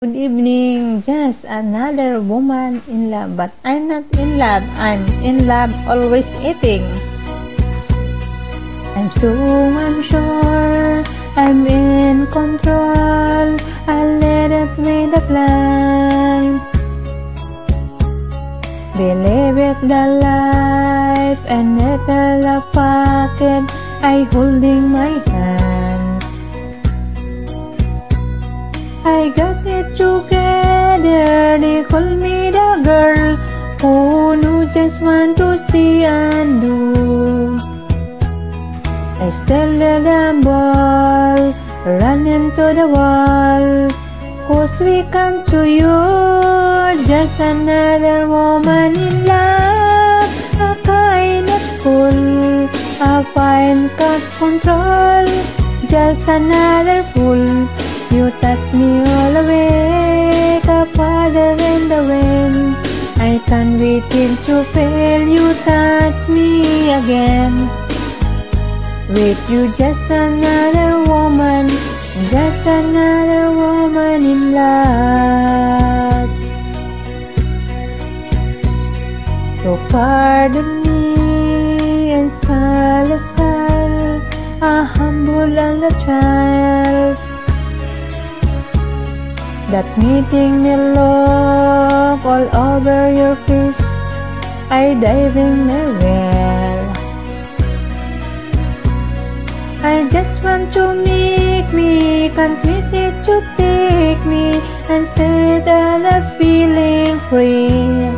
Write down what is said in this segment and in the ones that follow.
Good evening, just another woman in love, but I'm not in love, I'm in love, always eating. I'm so unsure, I'm in control, I let it be the plan. Believe it the life and let the pocket, I holding my hands. I got it together, they call me the girl who knew just want to see and do. I still let the ball run into the wall, cause we come to you, just another woman in love, a kind of school, a fine cut control, just another. You touch me all awake, a father in the wind. I can't wait to fail. You touch me again. With you, just another woman, just another woman in love. So pardon me and style aside, a humble and a child that meeting me look all over your face. I dive in the well I just want to make me can't it to take me and stay there the feeling free.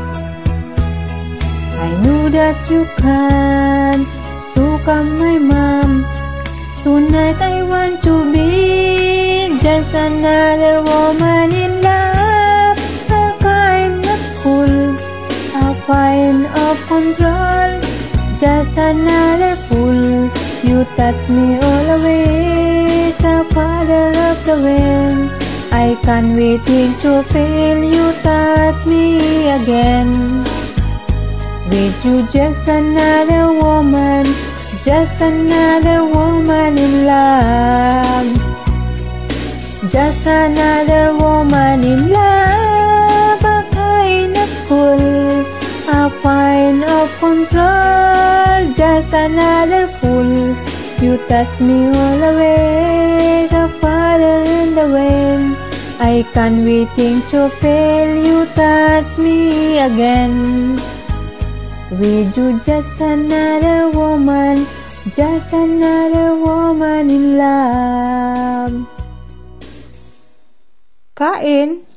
I knew that you can so come my mom control, just another fool. You touch me all away, the father of the wind. I can't wait to fail, you touch me again. With you, just another woman, just another woman in love. Just another woman in love, a of control. Just another fool, you touch me all away, the father in the wind. I can't waiting to fail, you touch me again. With you, just another woman, just another woman in love. Kain.